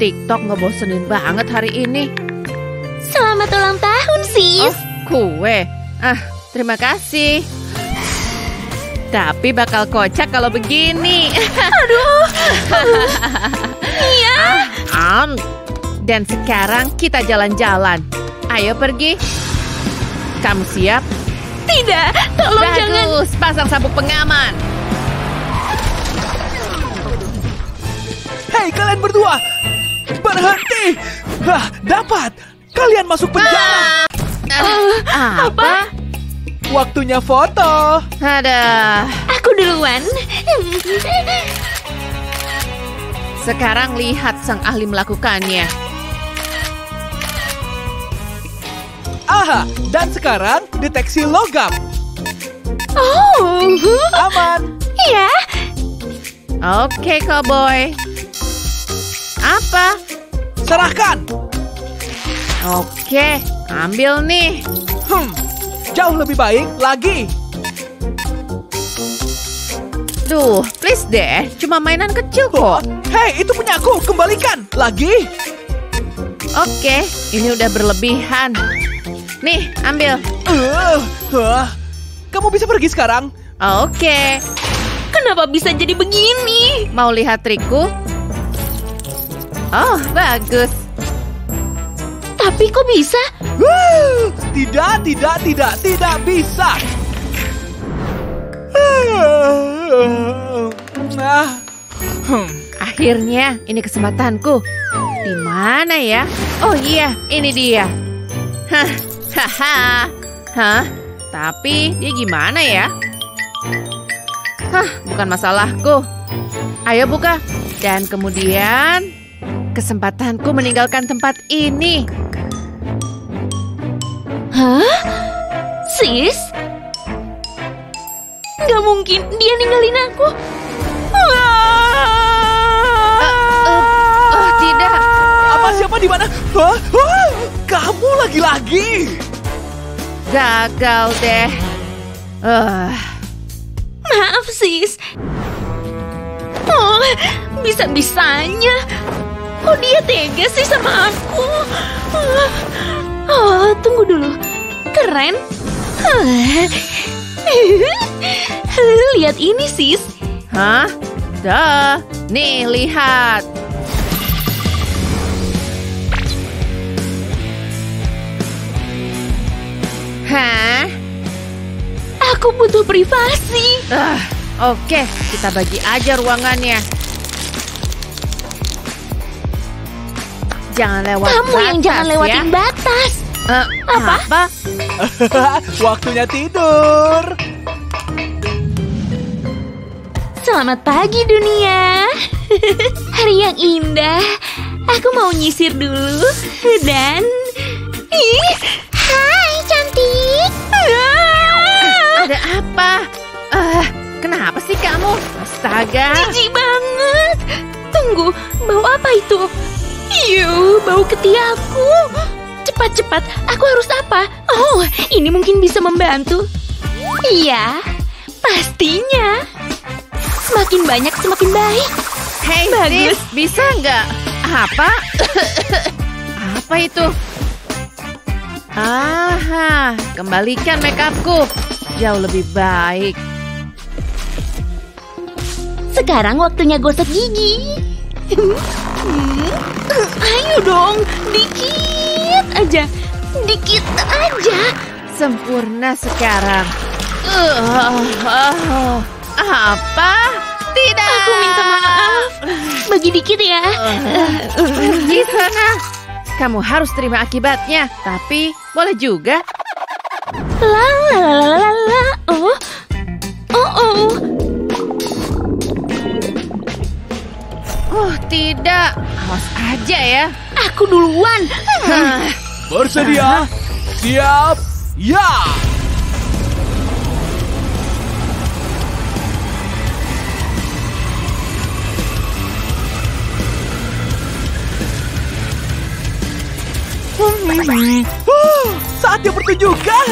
TikTok ngebosenin banget hari ini. Selamat ulang tahun, sis. Oh, kue. Ah, terima kasih. Tapi bakal kocak kalau begini. Aduh. Iya. Ah, am. Dan sekarang kita jalan-jalan. Ayo pergi. Kamu siap? Tidak, tolong jangan. Bagus, pasang sabuk pengaman. Hei kalian berdua, berhenti! Hah, dapat! Kalian masuk penjara! Ah, apa? Waktunya foto! Ada. Aku duluan. Sekarang lihat sang ahli melakukannya. Aha, dan sekarang deteksi logam. Oh, Aman. iya. Oke, cowboy. Apa? Serahkan. Oke, ambil nih. Hmm, jauh lebih baik lagi. Duh, please deh. Cuma mainan kecil kok. Hei, itu punya aku. Kembalikan. Lagi. Oke, ini udah berlebihan. Nih, ambil. Uh, uh, kamu bisa pergi sekarang. Oke, Kenapa bisa jadi begini? mau lihat trikku? Oh, bagus. Tapi kok bisa? Wuh, tidak, tidak, tidak, tidak bisa. Ah, hmm. Akhirnya, ini kesempatanku. Di mana ya? Oh iya, ini dia. Hah, haha. Hah? Tapi dia gimana ya? Hah, bukan masalahku. Ayo buka. Dan kemudian kesempatanku meninggalkan tempat ini. Hah? Sis? Gak mungkin dia ninggalin aku. Oh, tidak. Apa siapa di mana? Hah? Hah? Kamu lagi-lagi. Gagal deh. Eh, Maaf, sis. Oh, bisa-bisanya. Kok dia tega sih sama aku? Oh, tunggu dulu. Keren. Lihat ini, sis. hah? Dah. Nih, lihat. Hah? Aku butuh privasi. Ah, Oke, kita bagi aja ruangannya. Jangan lewat Kamu yang batas, jangan lewatin ya. batas. Eh, Apa? apa? Waktunya tidur. Selamat pagi dunia. Hari yang indah. Aku mau nyisir dulu dan Ih, hai cantik. Ada apa? Eh, kenapa sih kamu? Astaga. Jijik banget. Tunggu, bau apa itu? Iu, bau ketiakku. Cepat-cepat, aku harus apa? Oh, ini mungkin bisa membantu. Iya, pastinya. Semakin banyak, semakin baik. Hei, Bagus. sis, bisa nggak? Apa? apa itu? Aha, kembalikan makeupku. Jauh lebih baik. Sekarang waktunya gosok gigi. Ayo dong, dikit aja. Dikit aja. Sempurna sekarang. Uh, uh, apa? Tidak. Aku minta maaf. Bagi dikit ya. Pergi sana. Kamu harus terima akibatnya. Tapi boleh juga. La la la la la. Oh. Oh oh. Oh tidak. Awas aja ya. Aku duluan. Bersedia? Siap? Ya! Hmm. Saatnya pertunjukan.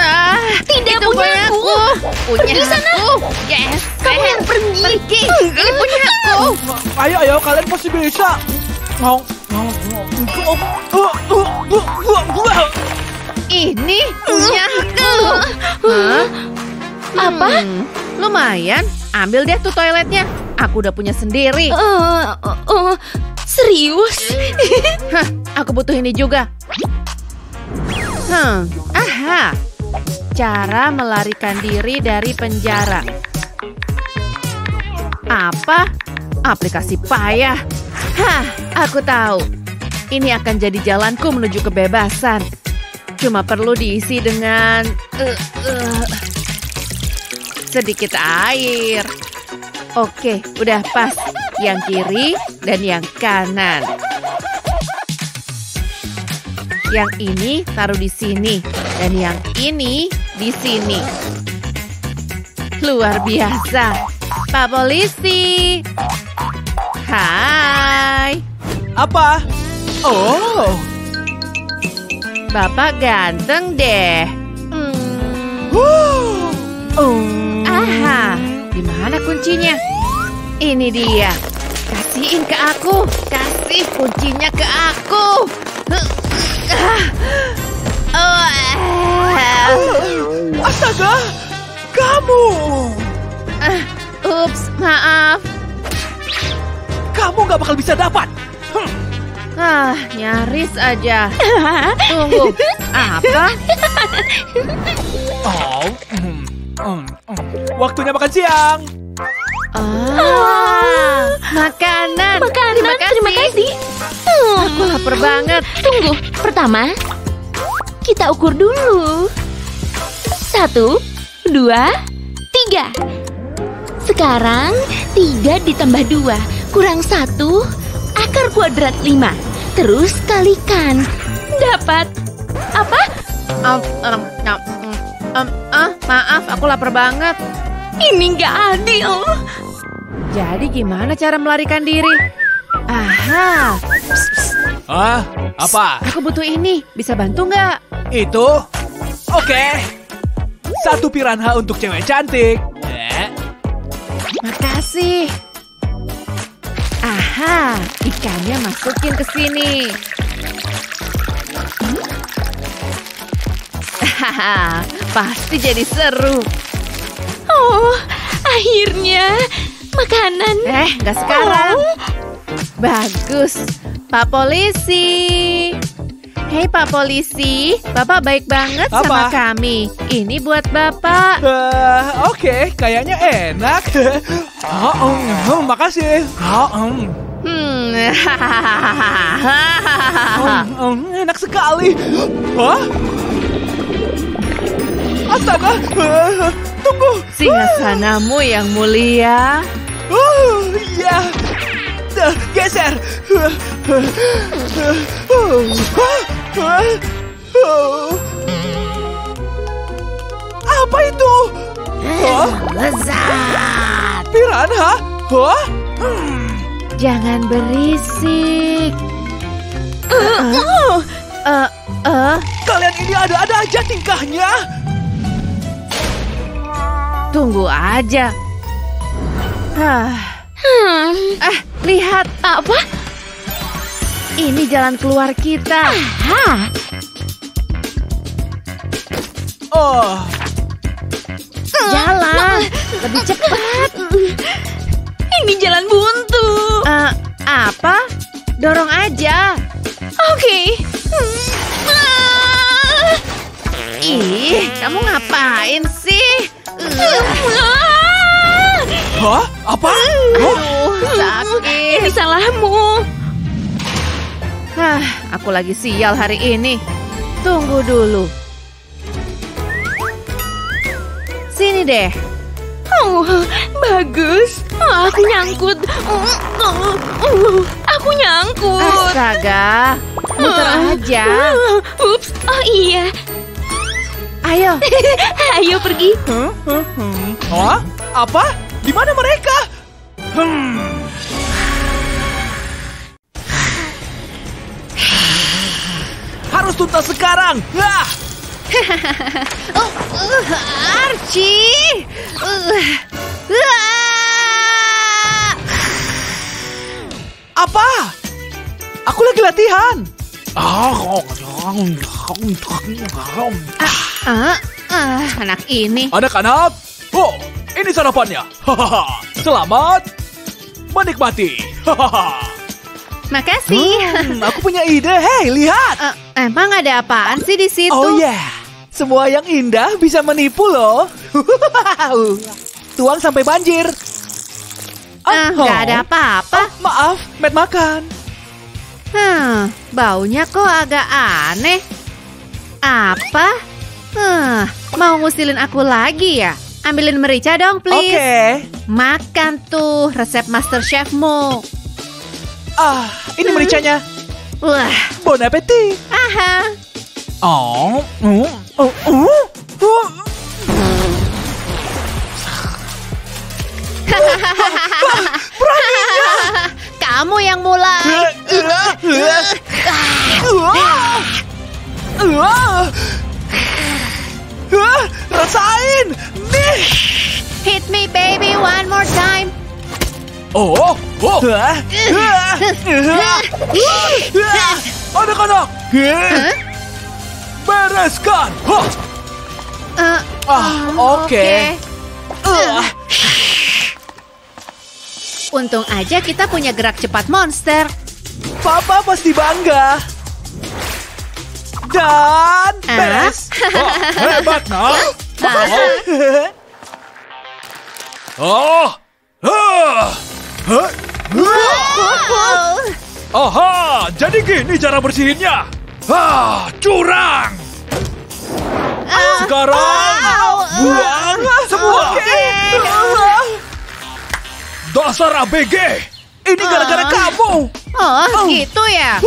Ah, Tidak itu punya aku. Punya Pergi sana. aku. Yes. Kamu yang pergi. Pergi. Ini punya aku. Ayo, ayo, kalian pasti bisa. Mau. Uh, uh, uh, uh, uh. Ini punya aku. Hah? Apa? Hmm, lumayan. Ambil deh tuh toiletnya. Aku udah punya sendiri. Eh, eh, eh, serius? Hah, aku butuh ini juga. Hmm, aha. Cara melarikan diri dari penjara. Apa? Aplikasi payah. Hah, aku tahu. Ini akan jadi jalanku menuju kebebasan. Cuma perlu diisi dengan eh, eh, sedikit air. Oke, udah pas. Yang kiri dan yang kanan. Yang ini taruh di sini dan yang ini di sini. Luar biasa. Pak polisi. Hai. Apa? Oh, Bapak ganteng deh. Hmm. Oh. Aha, di mana kuncinya? Ini dia. Kasihin ke aku. Kasih kuncinya ke aku. Astaga, kamu, Ah, Ups, maaf. kamu gak bakal bisa dapat. Ah, nyaris aja. Tunggu, apa? Oh, hmm, hmm, hmm. waktunya makan siang. Ah, makanan. Makanan, Terima kasih. terima kasih. Hmm, Aku lapar banget. Tunggu, pertama kita ukur dulu. Satu, dua, tiga. Sekarang tiga ditambah dua kurang satu akar kuadrat lima. Terus kalikan. Dapat apa? Um, um, um, um, ah, maaf, aku lapar banget. Ini nggak adil. Jadi gimana cara melarikan diri? Aha, Ah, apa? aku butuh ini. Bisa bantu nggak? Itu? Oke. Satu piranha untuk cewek cantik. Eh, Makasih. Aha, ikannya masukin ke sini. Hahaha, pasti jadi seru. Oh, akhirnya makanan. Eh, nggak sekarang. Bagus, Pak Polisi. Hei Pak Polisi, Bapak baik banget sama Apa? kami. Ini buat Bapak. eh, Oke, kayaknya enak. Oh, um, um, makasih. Oh, um, Hmm, um, um, enak sekali. Hah? Astaga, tunggu. Singasanamu yang mulia. Oh, ya. Geser. Apa itu? Hah? Lezat. Piranha? Hah? Hmm. Jangan berisik. Eh, eh, eh, Kalian ini ada-ada aja tingkahnya. Tunggu aja. Hah, Hmm, eh, lihat. apa? Ini jalan keluar kita. Oh, Jalan. Lebih cepat. ini jalan buntu. Eh, apa? Dorong aja. Oke. Hmm. Ah. Ih, kamu ngapain sih? Hah? Apa? Oh, Aduh, sakit. Ini salahmu. Hah, aku lagi sial hari ini. Tunggu dulu. Sini deh. Oh, bagus. Ah, aku nyangkut. Oh, oh, oh, Aku nyangkut. Astaga, muter aja. Ups. Oh iya. Ayo, Ayo pergi. Hah? Apa? Di mana mereka? Hmm. tuntas sekarang. Ah! Oh, uh, Archie. Uh, ah. Apa? Aku lagi latihan. Ah, ah, anak ini. Anak-anak, oh, ini sarapannya. Hahaha. Selamat menikmati. Hahaha. Makasih. Hmm, aku punya ide. Hei, lihat. Eh, emang ada apaan sih di situ? Oh yeah, semua yang indah bisa menipu loh. Tuang sampai banjir. Ah, oh. nggak ada apa-apa. Oh, maaf, Matt makan. Hmm, baunya kok agak aneh. Apa? Hmm, mau ngusilin aku lagi ya? Ambilin merica dong, Oke. please. Makan tuh resep master chefmu. Ah, ini mericanya. Wah, Bon appetit. aha. Oh, oh, oh, oh. oh. Kamu yang mulai. Rasain. Nih. Hit me baby one more time. Oh, oh. Anak-anak. Bereskan. Eh, Ah, oke. Ah. Untung aja kita punya gerak cepat monster. Papa pasti bangga. Dan Ah? beres. Wah, hebat, nak. Oh. Ah. Hah? Wow. Aha, jadi gini cara bersihinnya. Ah, curang. Sekarang buang semua. Dasar ABG. Ini gara-gara Ah. kamu. Oh, gitu ya.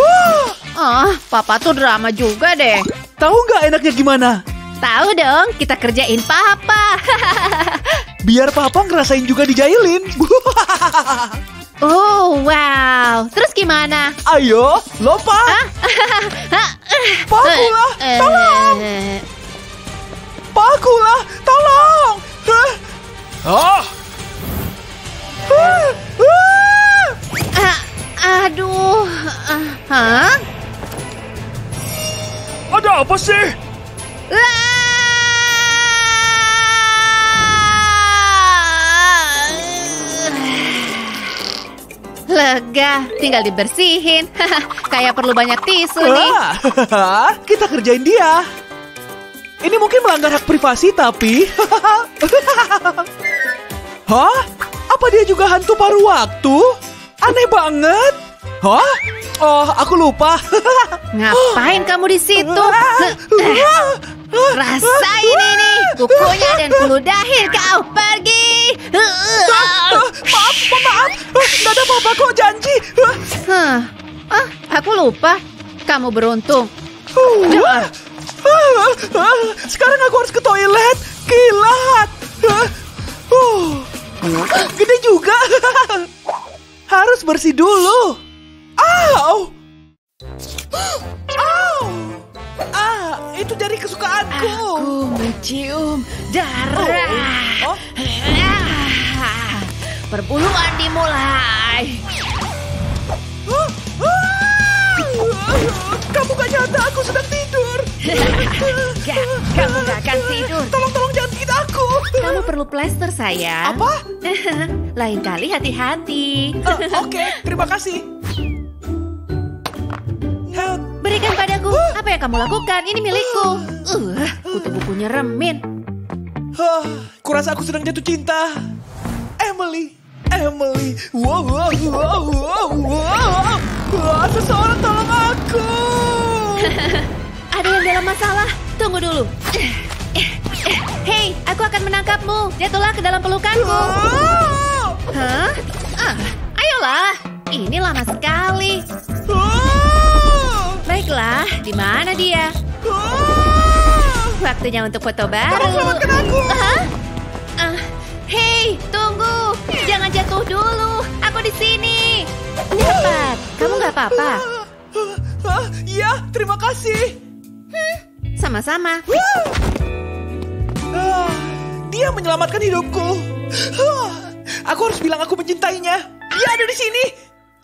Oh, papa tuh drama juga deh. Tahu nggak enaknya gimana? Tahu dong, kita kerjain papa. Biar papa ngerasain juga dijailin. oh, wow. Terus gimana? Ayo, lompat. Pakulah, Eh, tolong. eh, Pakulah, tolong. Hah? Ah. Ah, ah. ah, aduh. Ah, Hah? Ada apa sih? Lega, tinggal dibersihin. Kayak perlu banyak tisu nih. Ah, kita kerjain dia. Ini mungkin melanggar hak privasi tapi... Hah? Apa dia juga hantu paruh waktu? Aneh banget. Hah? Oh, aku lupa. Ngapain kamu di situ? Rasain ini, kukunya dan bulu dahil kau pergi. maaf, maaf. Gak ada apa-apa kok, janji. Hah, ah, aku lupa. Kamu beruntung. Uh, Sekarang aku harus ke toilet. Kilat. Uh, Gede juga. Harus bersih dulu. Au. Au. Ah, itu jari kesukaanku. Aku mencium darah. Oh. Ah, Perburuan dimulai. Ah. Kamu gak nyata, aku sedang tidur. Gak, kamu gak akan tidur. Tolong, tolong jangan gigit aku. Kamu perlu plester, sayang. Apa? Lain kali hati-hati. Eh, Oke, terima kasih. Berikan padaku. Apa yang kamu lakukan? Ini milikku. Uh, kutu bukunya remin. Kurasa aku sedang jatuh cinta. Emily, Emily. Wow, wow, wow, wow, wow. Wah, seseorang tolong aku. Ada yang dalam masalah. Tunggu dulu. Hei, aku akan menangkapmu. Jatuhlah ke dalam pelukanku. Ah, Hah? Ah, ayolah. Ini lama sekali. ah, Baiklah, di mana dia? ah. Waktunya untuk foto baru. Tolong selamatkan aku. Hah? Ah, hei, tunggu. Jangan jatuh dulu. Aku di sini. Dapat. Kamu nggak apa-apa. Ah, ah, Iya, terima kasih. Sama-sama. Ah, dia menyelamatkan hidupku. Ah, aku harus bilang aku mencintainya. Dia ada di sini.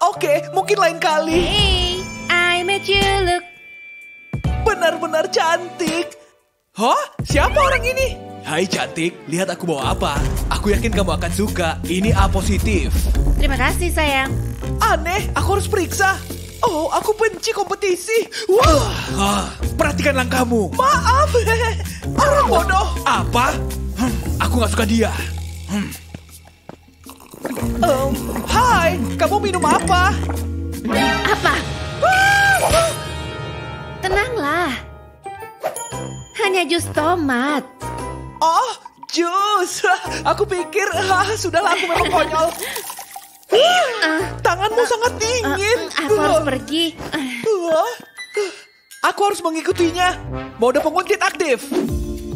Oke, mungkin lain kali. Hey, I met you look. Benar-benar cantik. Hah? Siapa orang ini? Hai cantik, lihat aku bawa apa. Aku yakin kamu akan suka. Ini A positif. Terima kasih sayang. Aneh, aku harus periksa. Oh, aku benci kompetisi. Wah, ah, perhatikan langkahmu. Maaf, orang bodoh. Apa? Hmm, aku nggak suka dia. Hmm. Um, hai, kamu minum apa? Apa? Tenanglah. Hanya jus tomat. Oh, jus. Aku pikir, ah, sudahlah aku memang konyol. Ah, Tanganmu sangat Eh, dingin. aku harus pergi. Aku harus mengikutinya. Mode penguntit aktif.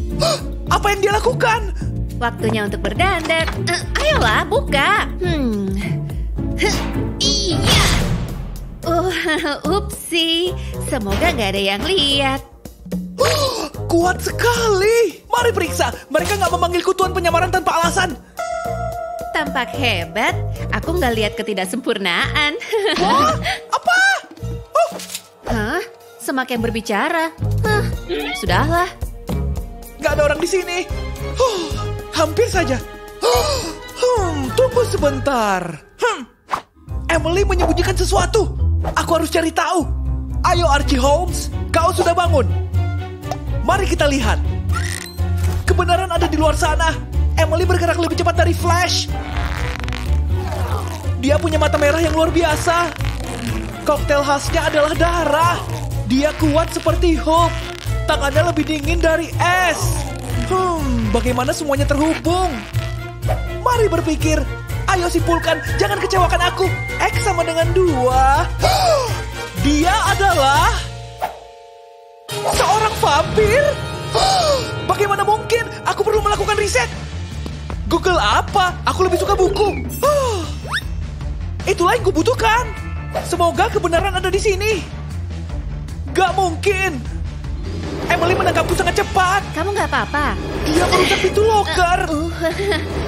Apa yang dia lakukan? Waktunya untuk berdandan. Eh, ayolah, buka. Hmm. Iya. Uh, upsi. Semoga nggak ada yang lihat. Kuat sekali. Mari periksa. Mereka nggak memanggilku tuan penyamaran tanpa alasan. Tampak hebat. Aku nggak lihat ketidaksempurnaan. Hah? Apa? Oh, Hah? Semak yang berbicara. Hah, sudahlah. nggak ada orang di sini. Huh, hampir saja. Huh, hmm, tunggu sebentar. Hmm, Emily menyembunyikan sesuatu. Aku harus cari tahu. Ayo Archie Holmes, kau sudah bangun. Mari kita lihat. Kebenaran ada di luar sana. Emily bergerak lebih cepat dari Flash. Dia punya mata merah yang luar biasa. Koktail khasnya adalah darah. Dia kuat seperti Hulk. Tangannya lebih dingin dari es. Hmm, bagaimana semuanya terhubung? Mari berpikir. Ayo simpulkan, jangan kecewakan aku. X sama dengan dua. Dia adalah vampir. Bagaimana mungkin? Aku perlu melakukan riset. Google apa? Aku lebih suka buku. Itulah yang kubutuhkan. Semoga kebenaran ada di sini. Gak mungkin. Emily menangkapku sangat cepat. Kamu nggak apa-apa? Dia merusak pintu loker. Uh,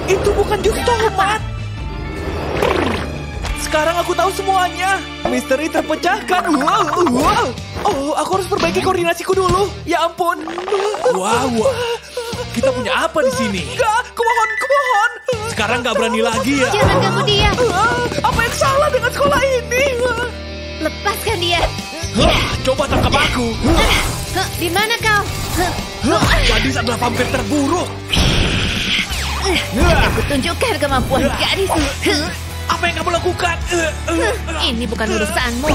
Itu bukan jus tomat. Sekarang aku tahu semuanya. Misteri terpecahkan. Wow, wow. Oh, aku harus perbaiki koordinasiku dulu. Ya ampun. Wow, wow. Kita punya apa di sini? Enggak, kumohon, kumohon. Sekarang nggak berani lagi ya? jangan ganggu dia. Apa yang salah dengan sekolah ini? Lepaskan dia. Hah, coba tangkap aku. Hah, di mana kau? Gadis adalah vampir terburuk. Aku tunjukkan kemampuan gadis. Apa yang kamu lakukan? Eh, eh. Ini bukan urusanmu.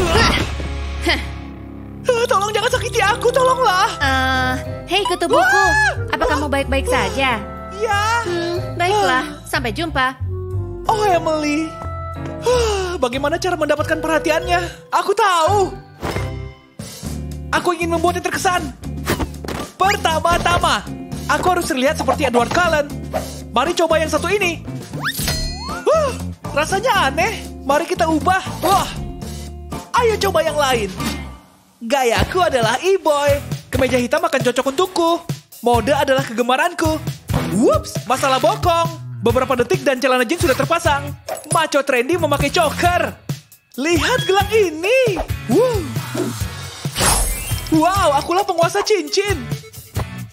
Tolong jangan sakiti aku, tolonglah. Eh, hei kutu buku, apa kamu baik-baik saja? Ya. Hmm, baiklah, sampai jumpa. Oh, Emily. Bagaimana cara mendapatkan perhatiannya? Aku tahu. Aku ingin membuatnya terkesan. Pertama-tama, aku harus terlihat seperti Edward Cullen. Mari coba yang satu ini. Huh, rasanya aneh. Mari kita ubah. Wah, ayo coba yang lain. Gayaku adalah e-boy. Kemeja hitam akan cocok untukku. Mode adalah kegemaranku. Whoops, masalah bokong. Beberapa detik dan celana jeans sudah terpasang. Macho trendy memakai choker. Lihat gelang ini. Wuh. Wow, akulah penguasa cincin.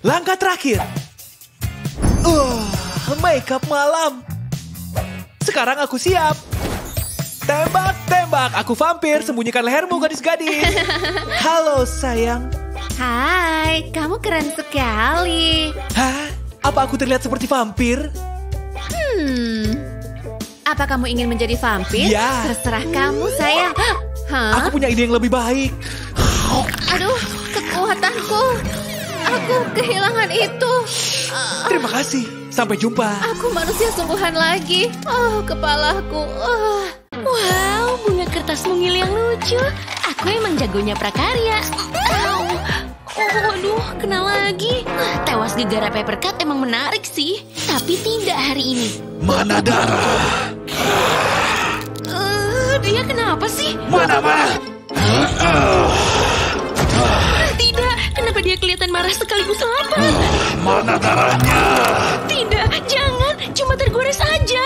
Langkah terakhir. Uh, makeup malam. Sekarang aku siap. Tembak, tembak. Aku vampir. Sembunyikan lehermu, gadis-gadis. Halo, sayang. Hai, kamu keren sekali. Hah? Apa aku terlihat seperti vampir? Hmm, apa kamu ingin menjadi vampir? Ya. Terserah kamu, sayang. Hah? Aku punya ide yang lebih baik. Aduh, kekuatanku. Aku kehilangan itu. Terima kasih. Sampai jumpa. Aku manusia sungguhan lagi. Oh, kepalaku. Oh. Wow, bunga kertas mungil yang lucu. Aku emang jagonya prakarya. Au. Oh, aduh, kena lagi. Tewas gegara papercut emang menarik sih. Tapi tidak hari ini. Mana darah? Eh, dia kenapa sih? Mana mana? Kenapa dia Mana darahnya? Tidak, jangan. Cuma tergores aja.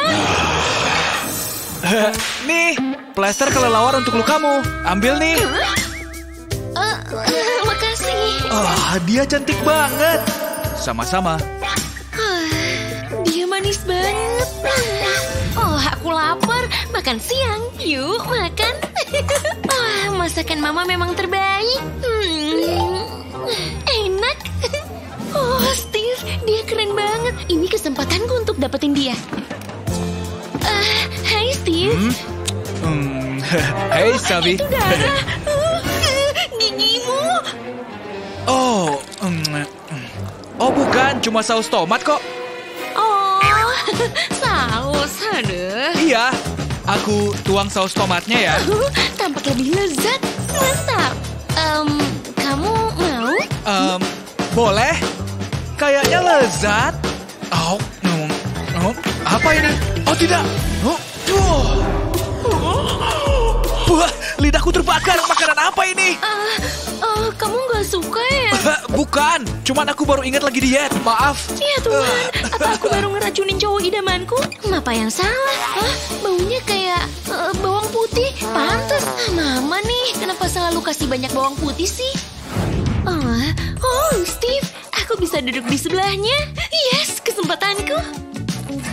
nih, plester kelelawar untuk lukamu. Ambil nih. Eh, eh, makasih. Ah, dia cantik banget. Sama-sama. Ah, dia manis banget. Oh, aku lapar. Makan siang. Yuk, makan. Ah, masakan mama memang terbaik. Hmm. Oh, Steve, dia keren banget. Ini kesempatanku untuk dapetin dia. Ah, hai, Steve. Hmm, hey, Sabi. Itu darah. Uh, gigimu. Oh, mm. oh bukan, cuma saus tomat kok. Oh, saus. Aduh. Iya, aku tuang saus tomatnya ya. Uh, tampak lebih lezat. Mantap. Em, kamu mau? Em, boleh? Kayaknya lezat. Oh, mm, oh, apa ini? Oh tidak. Oh, uh. Wah, lidahku terbakar. Makanan apa ini? Ah, ah, kamu nggak suka ya? Bukan, cuman aku baru ingat lagi diet. Maaf. Ya Tuhan, apa aku baru ngeracunin cowok idamanku? Apa yang salah? Hah? Baunya kayak eh, bawang putih. Pantes. Ah, Mama nih, kenapa selalu kasih banyak bawang putih sih? Oh, bisa duduk di sebelahnya. Yes, kesempatanku.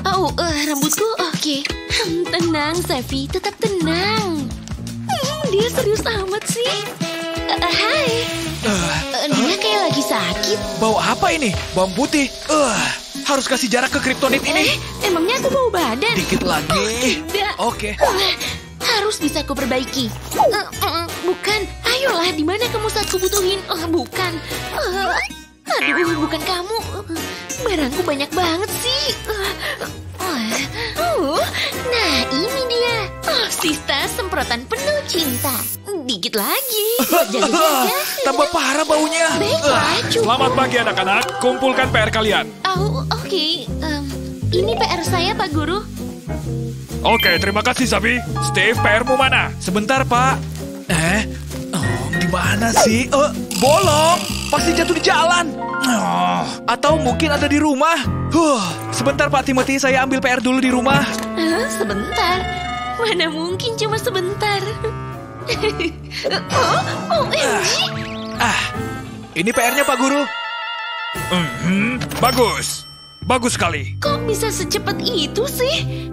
Oh, eh, rambutku oke. Hmm, tenang, Sevi, tetap tenang. Hmm, dia serius amat sih. Eh, eh, hai, Eh, Eh, dia kayak lagi sakit. bau apa ini? Bawang putih. Eh, harus kasih jarak ke kriptonit Eh, ini. emangnya aku bau badan? Dikit lagi. Oh, tidak. Oke. Wah, harus bisa aku perbaiki. Eh, eh, bukan. Ayolah, di mana kamu saat kubutuhin? Oh, bukan. Eh, aduh, bukan kamu. Barangku banyak banget sih. Oh, nah ini dia. Oh, sista semprotan penuh cinta. Dikit lagi. Jaga-jaga. Tambah parah baunya. Baiklah, cukup. Selamat pagi anak-anak. Kumpulkan PR kalian. Oh, oke. Em, ini PR saya, Pak Guru. Oke, terima kasih Sabi. Steve, PR-mu mana? Sebentar, Pak. Eh, oh, di mana sih? Eh, bolong. Pasti jatuh di jalan. Oh, atau mungkin ada di rumah. Huh, sebentar Pak Timothy, saya ambil PR dulu di rumah. Hah, sebentar. Mana mungkin cuma sebentar. oh, OMG. Ah, ini PR-nya Pak Guru. Mhm, bagus. Bagus sekali. Kok bisa secepat itu sih?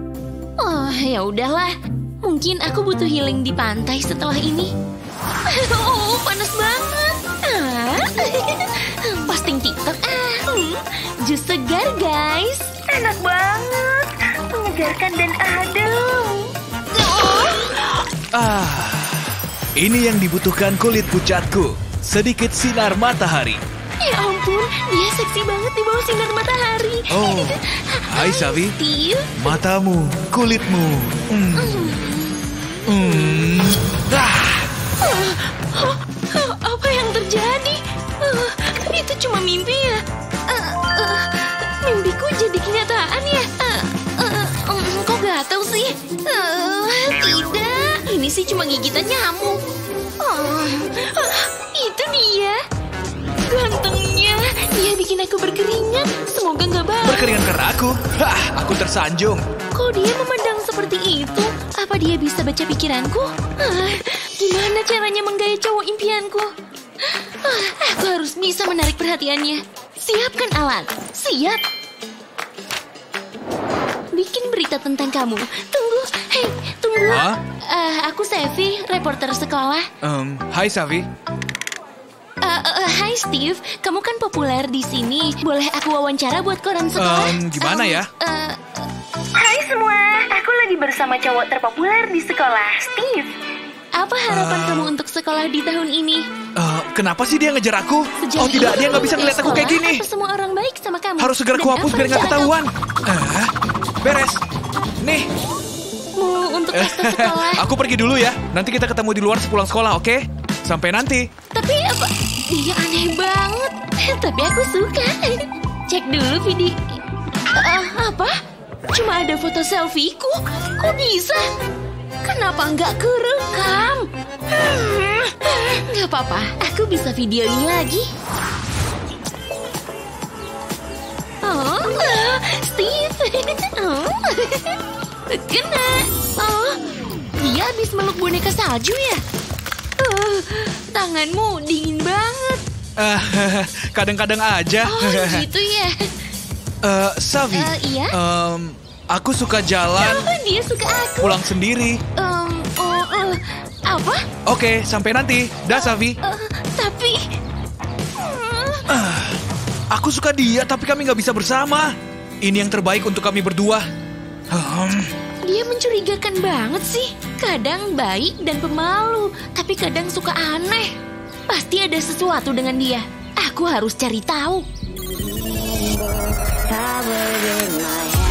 Oh, ya udahlah. Mungkin aku butuh healing di pantai setelah ini. Oh, panas banget. Ah, posting TikTok ah. Jus segar, guys. Enak banget. Menyegarkan dan adem. Oh, Ah, ini yang dibutuhkan kulit pucatku. Sedikit sinar matahari. ya ampun, dia seksi banget di bawah sinar matahari. Oh, hai Savi. Matamu, kulitmu. Hmm. Hmm. Ah, Hah, apa yang terjadi? Eh, itu cuma mimpi ya? Eh, eh, mimpiku jadi kenyataan ya? Em, kok gatel sih? Eh, tidak, ini sih cuma gigitan nyamuk. Oh, itu dia. Gantengnya, dia bikin aku berkeringat. Semoga nggak bau. berkeringat karena aku. Hah, aku tersanjung. Kok dia memandang seperti itu? Apa dia bisa baca pikiranku? Ah, gimana caranya menggaya cowok impianku? Ah, aku harus bisa menarik perhatiannya. Siapkan alat. Siap. Bikin berita tentang kamu. Tunggu. Hei, tunggu. Hah? Ah, aku Sevi, reporter sekolah. Em, hai Savi. Ah, Hai Steve, kamu kan populer di sini. Boleh aku wawancara buat koran sekolah? Em, gimana Em, ya? eh, Hai semua, aku lagi bersama cowok terpopuler di sekolah, Steve. Apa harapan Ah. kamu untuk sekolah di tahun ini? Eh, kenapa sih dia ngejar aku? Sejauh oh tidak, dia nggak bisa ngeliat aku kayak gini. Apa semua orang baik sama kamu? Harus segera kuhapus biar nggak ketahuan. Eh, beres. Nih, kamu untuk sekolah? aku pergi dulu ya. Nanti kita ketemu di luar sepulang sekolah, oke? Sampai nanti. Tapi apa? Dia aneh banget. Tapi aku suka. Cek dulu video. Eh, apa? Cuma ada foto selfieku? Kok bisa? Kenapa nggak kerekam? Nggak apa-apa, aku bisa video ini lagi. Oh, Steve. Oh, kena. Oh, dia habis meluk boneka salju ya? Oh, tanganmu dingin banget. Eh, kadang-kadang aja. Oh, gitu ya. Uh, Savi. Uh, iya? Um, aku suka jalan Oh, dia suka aku. pulang sendiri. Em, oh, eh, apa? Oke, sampai nanti. Dah, Savi. Eh, tapi... Hmm, Aku suka dia, tapi kami nggak bisa bersama. Ini yang terbaik untuk kami berdua. Hmm, Dia mencurigakan banget sih. Kadang baik dan pemalu, tapi kadang suka aneh. Pasti ada sesuatu dengan dia. Aku harus cari tahu. Apa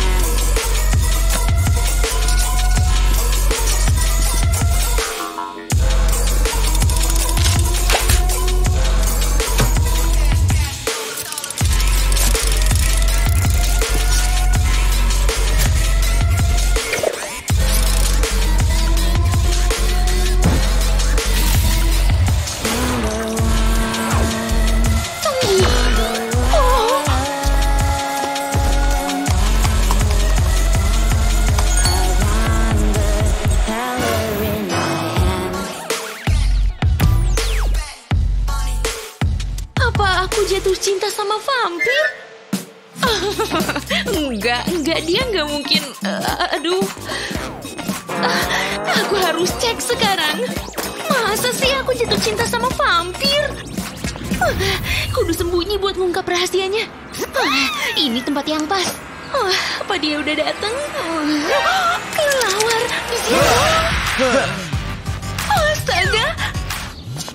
Ini tempat yang pas. Ah, Apa dia udah datang? Kelawar di sini. Astaga,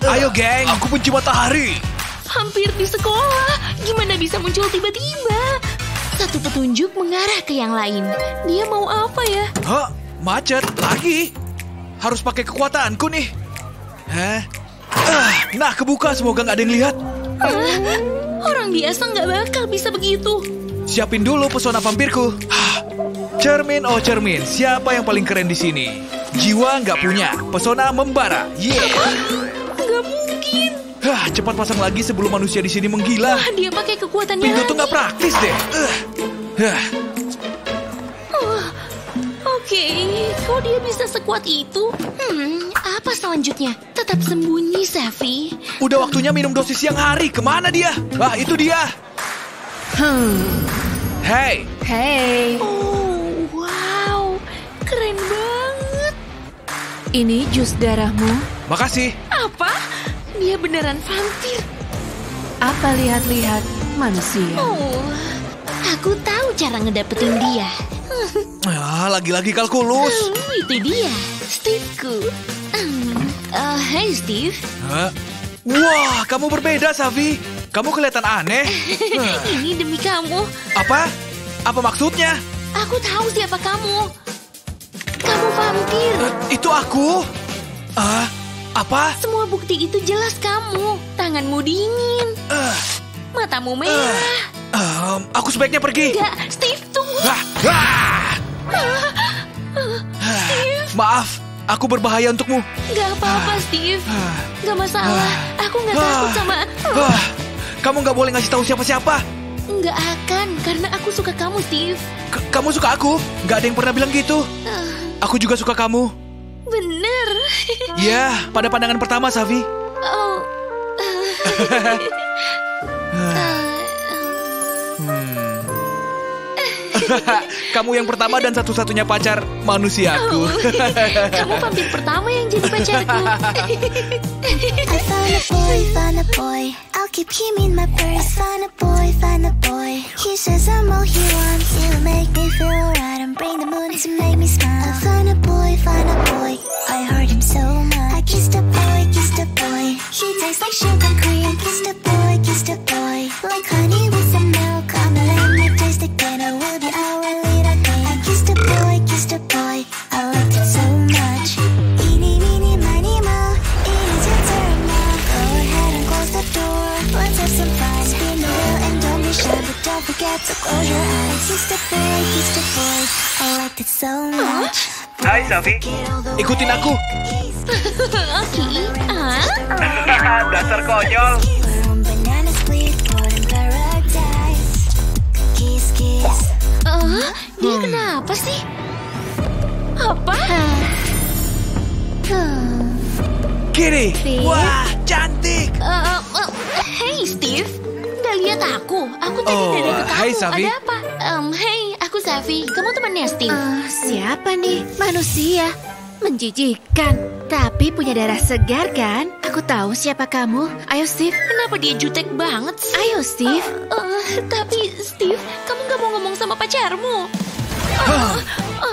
Ayo, geng. Aku benci matahari. hampir di sekolah. Gimana bisa muncul tiba-tiba? Satu petunjuk mengarah ke yang lain. Dia mau apa ya? Hah? Macet? Lagi? Harus pakai kekuatanku nih. Hah? Ah, nah, kebuka. Semoga nggak ada yang lihat. Ah, orang biasa nggak bakal bisa begitu. Siapin dulu pesona vampirku. Cermin, oh cermin. Siapa yang paling keren di sini? Jiwa nggak punya, pesona membara. Yeah. Nggak mungkin. Hah, cepat pasang lagi sebelum manusia di sini menggila. Ah, dia pakai kekuatannya Pintu tuh nggak praktis deh. Uh. Hah, Oke, kok dia bisa sekuat itu? Hmm, apa selanjutnya? Tetap sembunyi, Safi. udah waktunya minum dosis siang hari. Ke mana dia? Ah, itu dia. Hmm. Hey, Hey, Oh, wow. Keren banget. ini jus darahmu. makasih. Apa? Dia beneran vampir. Apa lihat-lihat manusia? Oh, aku tahu cara ngedapetin dia. Ah, lagi-lagi kalkulus. Hmm, itu dia, Steveku. Hmm, eh, hey Steve, Hah? Wah, kamu berbeda, Savi. Kamu kelihatan aneh. Ini demi kamu. Apa? Apa maksudnya? Aku tahu siapa kamu. Kamu vampir. Eh, itu aku. Ah, apa? Semua bukti itu jelas kamu. Tanganmu dingin, Eh, matamu merah. Em, aku sebaiknya pergi. Enggak, Steve tunggu. Ah, ah. Maaf, aku berbahaya untukmu. Enggak apa-apa, Steve. Ah, Enggak masalah. Aku nggak takut sama. ah, kamu nggak boleh ngasih tahu siapa-siapa. Enggak akan, karena aku suka kamu, Steve. K- kamu suka aku? Nggak ada yang pernah bilang gitu. Ah, Aku juga suka kamu. bener. Ya, pada pandangan pertama, Savi. Oh. kamu yang pertama dan satu-satunya pacar manusiaku. Kamu vampir pertama yang jadi pacarku. I found a boy, found a boy. I'll keep him in my purse. Found a boy, found a boy. He says I'm all he wants. He'll make me feel alright and bring the moon to make me smile. I found a boy, found a boy. I heard him so much. I kissed a boy, kissed a boy. He tastes like sugar cream. Kissed a boy, kissed a boy. Like honey with some milk. Come and let me taste again. I will Hai, Savi. Ikutin aku. Oke. Ah, Dasar konyol. Ah, Dia kenapa sih? Apa? Kiri. Wah, cantik. Hey Steve, nggak lihat aku? Aku tadi Oh, udah ke kamu. hai, Safi. Ada apa? Em, hey, aku Safi. Kamu temannya Steve? Ah, siapa nih? Manusia. Menjijikan. Tapi punya darah segar kan? Aku tahu siapa kamu. Ayo Steve. Kenapa dia jutek banget sih? Ayo Steve. Eh, tapi Steve, kamu nggak mau ngomong sama pacarmu?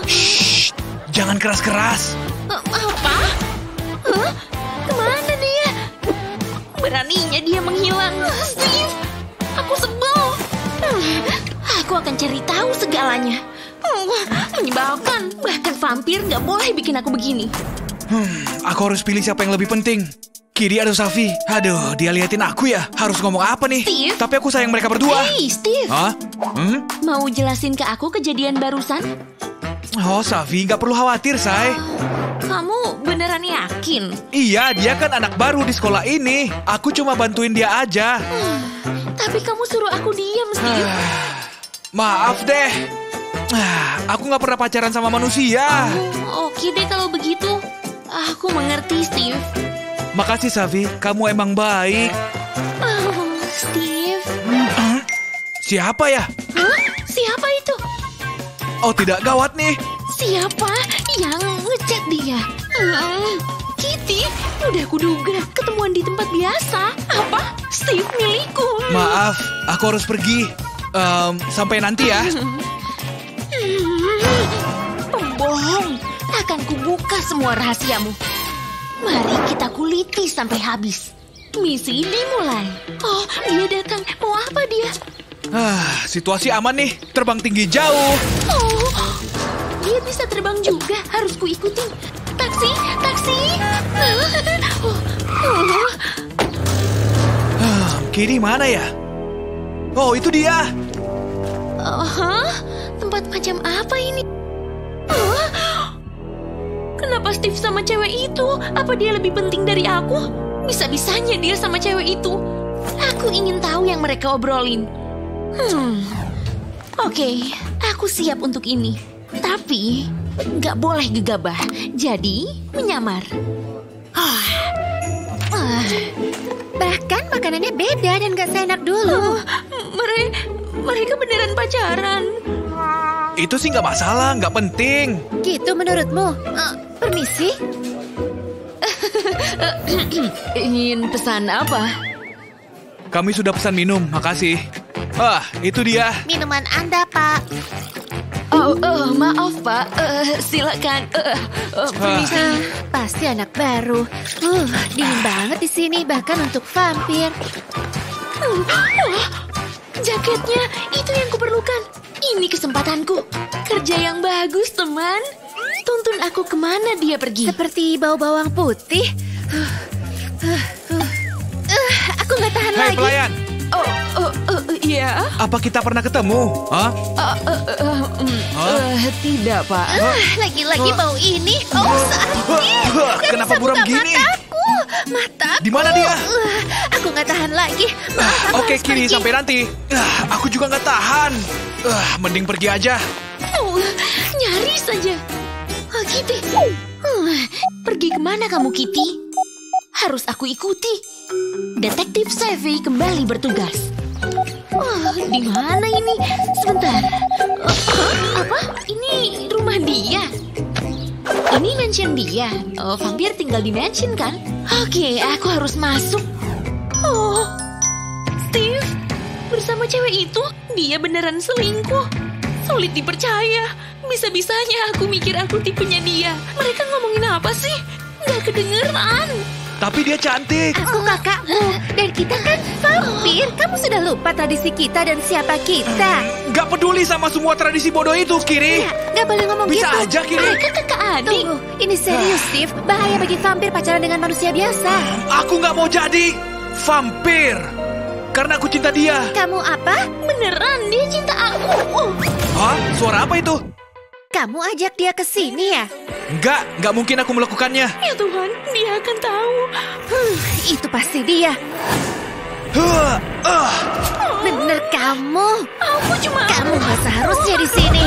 Shh, jangan keras-keras. Eh, apa? Hah? Ke mana dia? Beraninya dia menghilang. Steve, Aku akan cari tahu segalanya. Hmm, Menyebalkan. Bahkan vampir nggak boleh bikin aku begini. Hmm, aku harus pilih siapa yang lebih penting. Kiri atau Safi? Aduh, dia liatin aku ya. Harus ngomong apa nih? Steve? Tapi aku sayang mereka berdua. Hey, Steve. Hah? Hmm? Mau jelasin ke aku kejadian barusan? Oh, Safi, nggak perlu khawatir, say. Kamu beneran yakin? Iya, dia kan anak baru di sekolah ini. Aku cuma bantuin dia aja. Tapi kamu suruh aku diam, Steve. Maaf deh. Ah, Aku nggak pernah pacaran sama manusia. Oh, Oke deh kalau begitu. Aku mengerti, Steve. Makasih, Safi. Kamu emang baik. Oh, Steve. Siapa ya? Hah? Siapa itu? Oh, tidak gawat nih. Siapa yang ngechat dia? Hmm, Kitty, udah kuduga ketemuan di tempat biasa. Apa? Steve milikku. Maaf, aku harus pergi. Em, sampai nanti ya. Pembohong. Akan kubuka semua rahasiamu. Mari kita kuliti sampai habis. Misi dimulai. Oh, dia datang. Mau apa dia? Ah, situasi aman nih. Terbang tinggi jauh. Oh, dia bisa terbang juga. Harus kuikutin. Taksi, taksi. Oh, oh. Ah, Kiri mana ya? Oh, itu dia. Oh, hah? Tempat macam apa ini? Oh, kenapa Steve sama cewek itu? Apa dia lebih penting dari aku? Bisa-bisanya dia sama cewek itu. Aku ingin tahu yang mereka obrolin. Hmm, oke, aku siap untuk ini. Tapi nggak boleh gegabah. Jadi menyamar. Ah, ah, Bahkan makanannya beda dan gak seenak dulu. mereka mereka beneran pacaran. Itu sih nggak masalah, nggak penting. Gitu menurutmu? Eh, permisi? Ingin pesan apa? Kami sudah pesan minum, makasih. Ah, itu dia. Minuman Anda, Pak. Oh, oh, maaf Pak, Eh, silakan. Eh, eh, permisi. Ah, pasti anak baru. Uh, dingin banget di sini, bahkan untuk vampir. Hmm, wah, jaketnya itu yang kuperlukan. Ini kesempatanku. Kerja yang bagus, teman. Tuntun aku ke mana dia pergi. Seperti bau bawang putih. Uh, uh, uh. Uh, aku nggak tahan Hei lagi. pelayan, Oh, oh, oh, iya. apa kita pernah ketemu? Hah? Ah, eh, eh, mm, Hah? eh, tidak Pak. Ah, Lagi-lagi bau ini. Oh, sakit. Kenapa buram gini? Mataku. Mataku. Di mana dia? Uh, aku nggak tahan lagi. Maaf, aku Oke harus kiri pergi. sampai nanti. Ah, aku juga nggak tahan. Ah, mending pergi aja. Oh, nyaris saja. Oh, Kitty. Hmm, pergi ke mana kamu, Kitty? Harus aku ikuti. Detektif Savvy kembali bertugas. Wah, di mana ini? Sebentar. Oh, hah? apa? Ini rumah dia? Ini mansion dia. Oh, vampir tinggal di mansion kan? Oke, aku harus masuk. Oh, Steve, bersama cewek itu, dia beneran selingkuh. Sulit dipercaya. Bisa-bisanya aku mikir aku tipenya dia. Mereka ngomongin apa sih? Gak kedengeran. Tapi dia cantik. Aku kakakmu dan kita kan vampir. Kamu sudah lupa tradisi kita dan siapa kita. Gak peduli sama semua tradisi bodoh itu, Kiri. Ya, nggak boleh ngomong Bisa gitu. aja, Kiri. Mereka kakak adik. Tunggu, ini serius, Steve. Bahaya bagi vampir pacaran dengan manusia biasa. Aku nggak mau jadi vampir. Karena aku cinta dia. Kamu apa? Beneran dia cinta aku. Oh, Hah? Suara apa itu? Kamu ajak dia ke sini ya? Enggak, nggak mungkin aku melakukannya. ya Tuhan, dia akan tahu. Huh, itu pasti dia. Huh, ah. Bener kamu. Aku cuma... Kamu gak seharusnya di sini.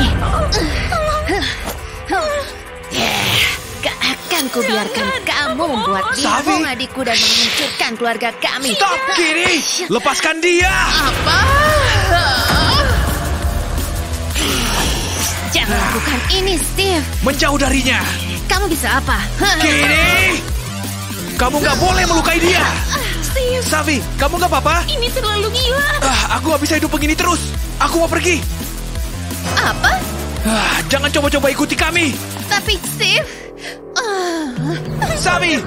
Gak akan kubiarkan kamu membuat bingung adikku dan menghancurkan keluarga kami. Stop, Kiri! Lepaskan dia! Apa? Lakukan ini, Steve. Menjauh darinya! Kamu bisa apa? Kiri! Kamu nggak boleh melukai dia! Steve, Safi, kamu nggak apa-apa? ini terlalu gila. Ah, aku nggak bisa hidup begini terus. Aku mau pergi. Apa? Ah, jangan coba-coba ikuti kami. Tapi Steve... Ah, Safi!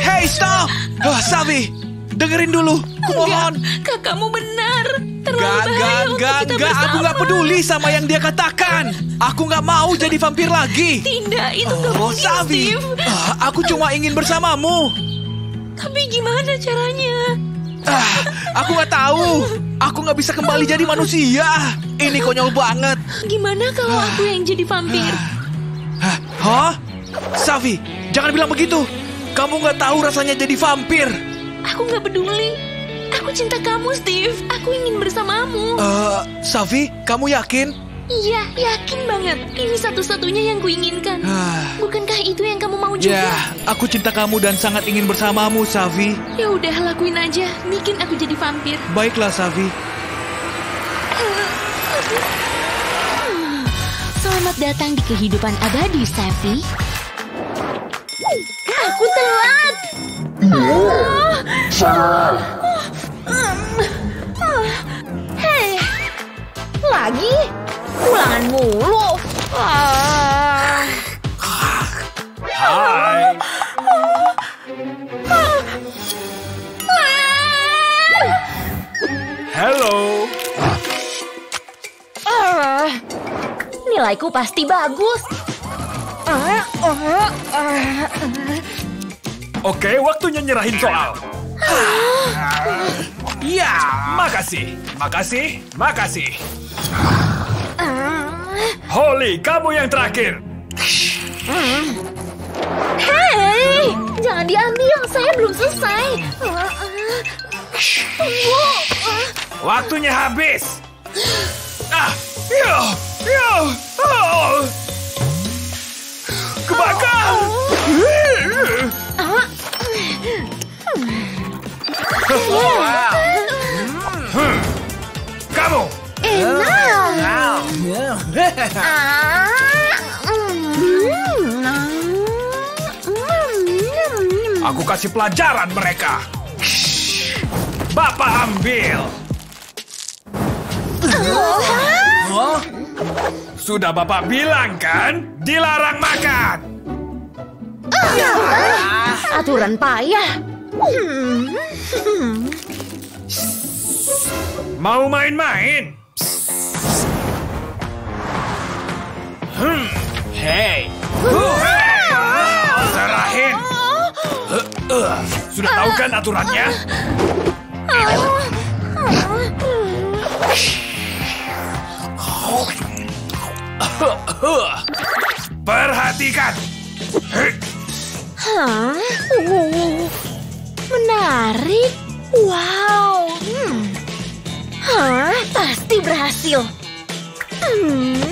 Hey, stop! Ah, Safi, dengerin dulu. Kumohon. Kakakmu benar. Terlalu Gak, bahaya gak, untuk gak, kita gak. Aku bersama. nggak peduli sama yang dia katakan. Aku nggak mau jadi vampir lagi. Tidak, itu gak Oh, mungkin, Safi. Steve. Ah, aku cuma ingin bersamamu. Tapi gimana caranya? Ah, aku nggak tahu. Aku nggak bisa kembali jadi manusia. Ini konyol banget. Gimana kalau aku yang jadi vampir? Hah? Hah? Safi, jangan bilang begitu. Kamu nggak tahu rasanya jadi vampir. Aku gak peduli. Aku cinta kamu, Steve. Aku ingin bersamamu. Eh, Safi, kamu yakin? Iya, yakin banget. Ini satu-satunya yang kuinginkan. Ah, Bukankah itu yang kamu mau juga? ya, aku cinta kamu dan sangat ingin bersamamu, Safi. Ya udah, lakuin aja. Bikin aku jadi vampir. Baiklah, Safi. Selamat datang di kehidupan abadi, Safi. Aku telat. Hei, lagi? Ulangan mulu. Hai. Hello. Ah, nilaiku pasti bagus. Oke, waktunya nyerahin soal. Iya, makasih. Makasih, makasih. Holly, kamu yang terakhir. Hei, jangan diambil. Saya belum selesai. Tunggu. Waktunya habis. Ah, ya, ya, oh. Kebakar. Hmm. Kamu, Enak. Ah, mm. aku kasih pelajaran mereka. Bapak ambil. Sudah Bapak bilang kan, dilarang makan. Aturan payah. Mau main-main? Hmm. Hey. Hey. Serahin. Sudah tahu kan aturannya? Perhatikan. Hei. Hah? Menarik. Wow. Hmm. Hah? Pasti berhasil. Hmm.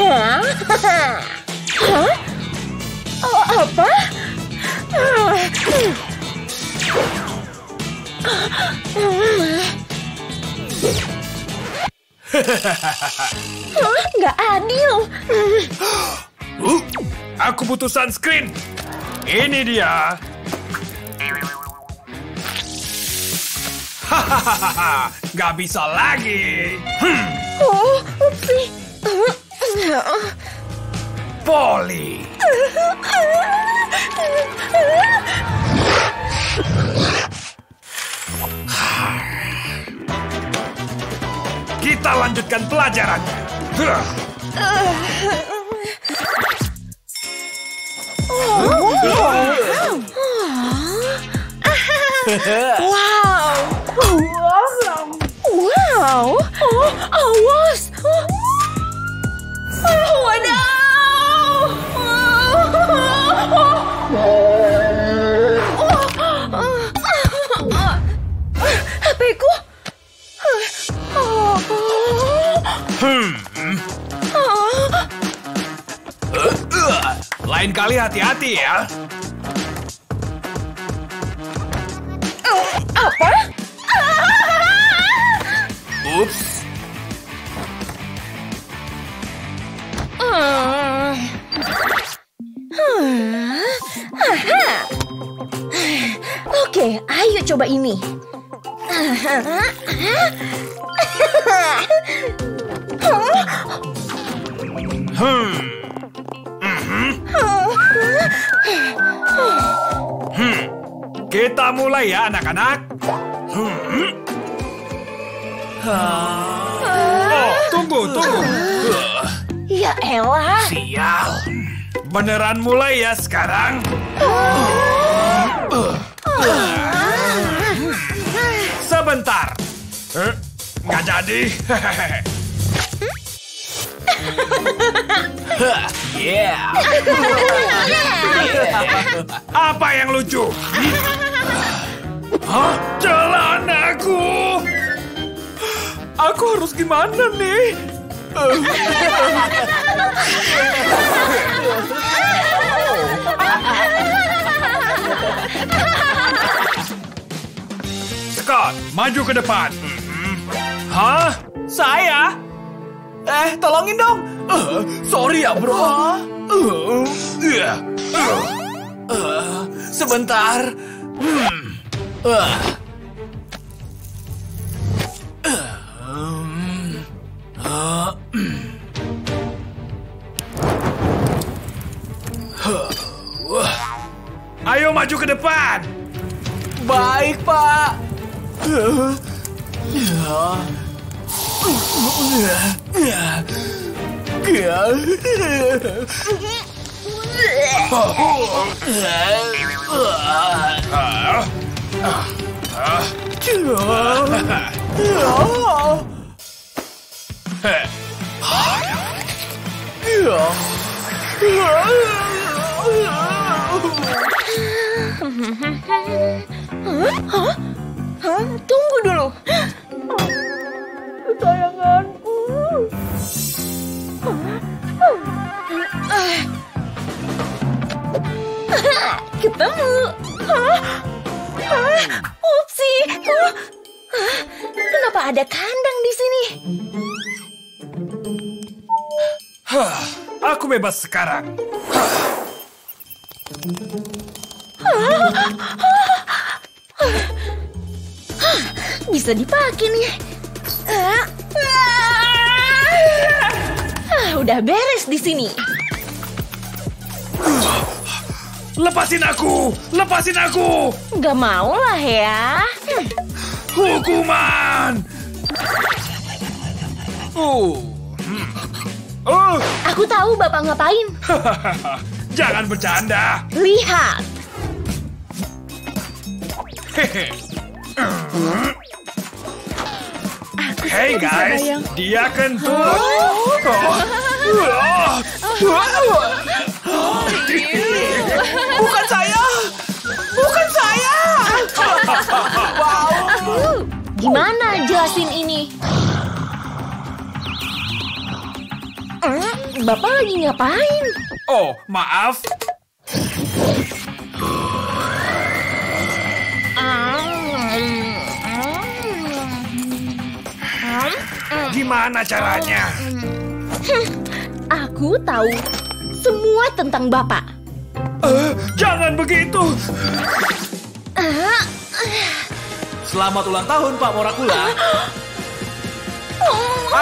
Hah? Hah? Oh, apa? Hah? Nggak adil. Uh, aku butuh sunscreen. Ini dia. Hahaha, nggak bisa lagi. Hmm, Oh. Polly. Kita lanjutkan pelajarannya. Wow. Wow. Oh, awas. Oh, wadaw. HPku. Lain kali hati-hati ya. Anak-anak. Hmm. Oh, tunggu, tunggu. Ya elah. Sial. Beneran mulai ya sekarang? Sebentar. Nggak jadi. yeah. Apa yang lucu? Hah? Jalan aku. Aku harus gimana nih? Scott, maju ke depan. Hah? Saya? Eh, tolongin dong. Eh, sorry ya, bro. Uh, iya. Uh, Eh, sebentar. Hmm. Ayo maju ke depan. Baik, Pak. Hah? Hah? Tunggu dulu. Kesayanganku. Ketemu. Hah? Hah? Upsi. Hah? Hah? Kenapa ada kandang di sini? Hah, Aku bebas sekarang. Bisa dipakai nih. Ah, ah, udah beres di sini. Lepasin aku! Lepasin aku! Gak mau lah ya. Hmm, Hukuman! Oh. Hmm. Oh, Aku tahu bapak ngapain. jangan bercanda. Lihat. Hey guys, dia kentut. Bukan saya. Bukan saya. Gimana jelasin ini? Eh, Bapak lagi ngapain? Oh, maaf. Gimana caranya? Aku tahu semua tentang Bapak. Eh, jangan begitu. Selamat ulang tahun, Pak Morakula.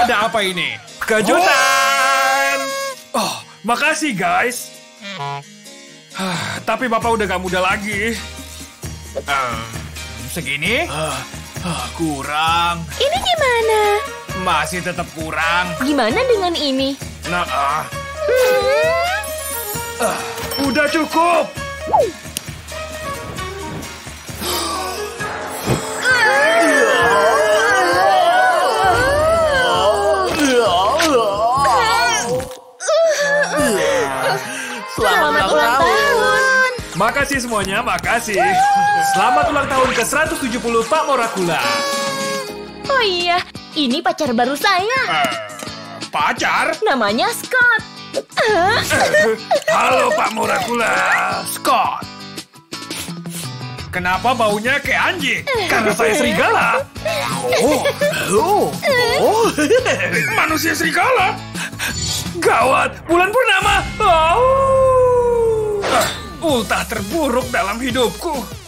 Ada apa ini? Kejutan. Oh, makasih guys. Hah, Tapi bapak udah gak muda lagi. Ehm, segini? Ah, ah, kurang. Ini gimana? Masih tetap kurang. Gimana dengan ini? Nah, ah, Udah cukup. Selamat ulang tahun. Makasih semuanya, makasih. Selamat ulang tahun ke 170 Pak Morakula. Oh iya, ini pacar baru saya. Eh, pacar? Namanya Scott. Halo Pak Murakula. Scott. Kenapa baunya kayak anjing? Karena saya serigala. Oh, oh, oh. Manusia serigala. Gawat, bulan purnama. Oh. Ah, ultah terburuk dalam hidupku.